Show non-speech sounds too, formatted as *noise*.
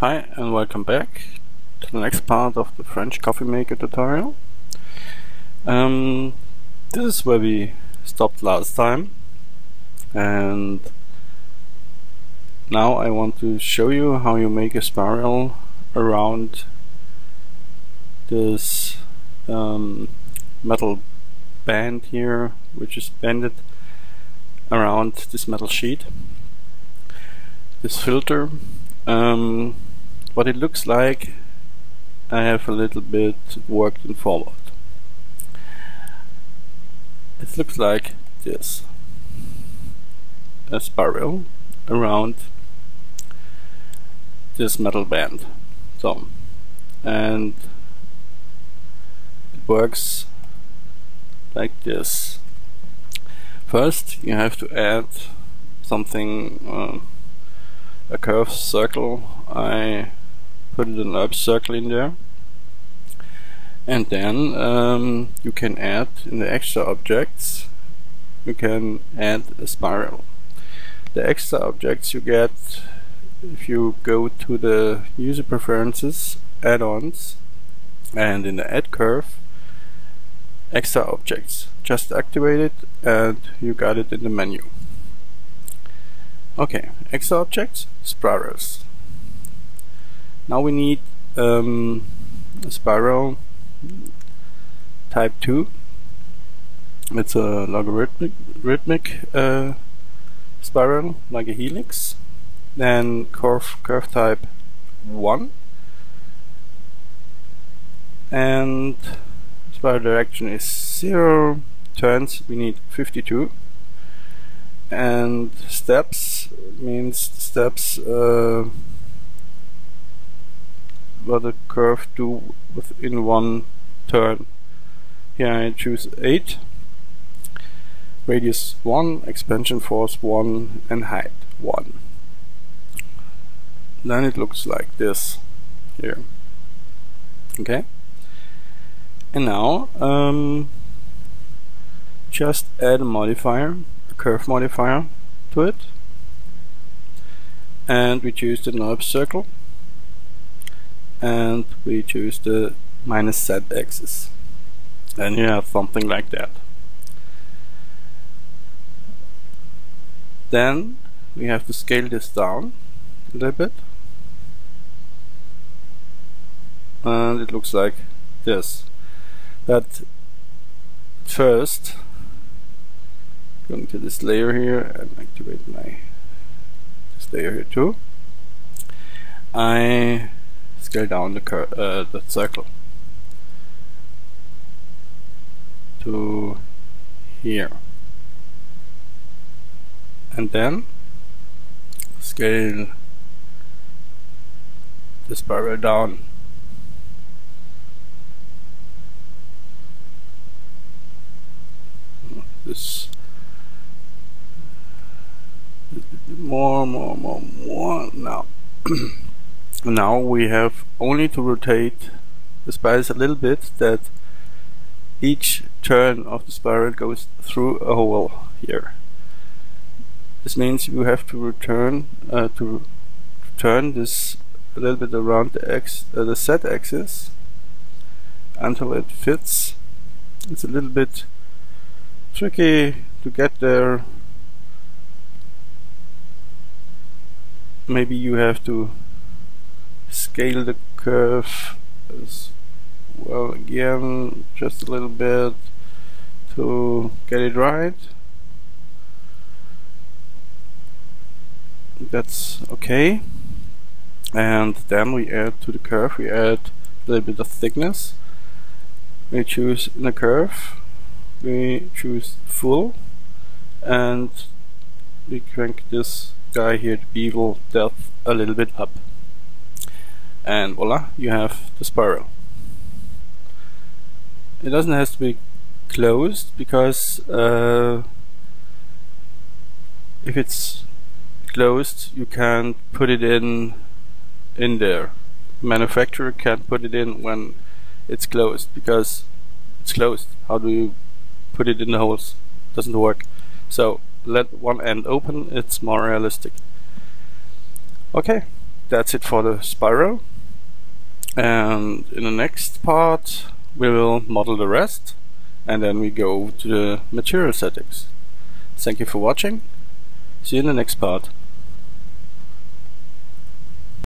Hi and welcome back to the next part of the French coffee maker tutorial. Um, this is where we stopped last time and now I want to show you how you make a spiral around this um, metal band here which is bended around this metal sheet. This filter um, what it looks like I have a little bit worked in forward. It looks like this. A spiral around this metal band. So, and it works like this. First you have to add something, uh, a curved circle. I put it an up circle in there. And then um, you can add in the extra objects you can add a spiral. The extra objects you get if you go to the user preferences add-ons and in the add curve extra objects. Just activate it and you got it in the menu. Okay extra objects spirals now we need um, a spiral type 2. It's a logarithmic rhythmic, uh, spiral, like a helix. Then curve, curve type 1. And spiral direction is 0. Turns we need 52. And steps means steps uh, what the curve do within one turn. Here I choose 8, radius 1, expansion force 1 and height 1. Then it looks like this here. Okay? And now um, just add a modifier, a curve modifier to it. And we choose the NURBS circle and we choose the minus z axis. And you have something like that. Then we have to scale this down a little bit. And it looks like this. But first going to this layer here and activate my this layer here too. I scale down the, uh, the circle. To here. And then scale the spiral down. This more more more more now *clears throat* now we have only to rotate the spirals a little bit that each turn of the spiral goes through a hole here. This means you have to return uh, to turn this a little bit around the x uh, the z axis until it fits. It's a little bit tricky to get there. Maybe you have to scale the curve as well again just a little bit to get it right. That's okay. And then we add to the curve we add a little bit of thickness. We choose in the curve we choose full and we crank this guy here the bevel depth a little bit up and voila you have the spiral. It doesn't have to be closed because uh, if it's closed you can't put it in in there. Manufacturer can't put it in when it's closed because it's closed. How do you put it in the holes? Doesn't work. So let one end open. It's more realistic. Okay that's it for the spiral. And in the next part, we will model the rest, and then we go to the material settings. Thank you for watching. See you in the next part.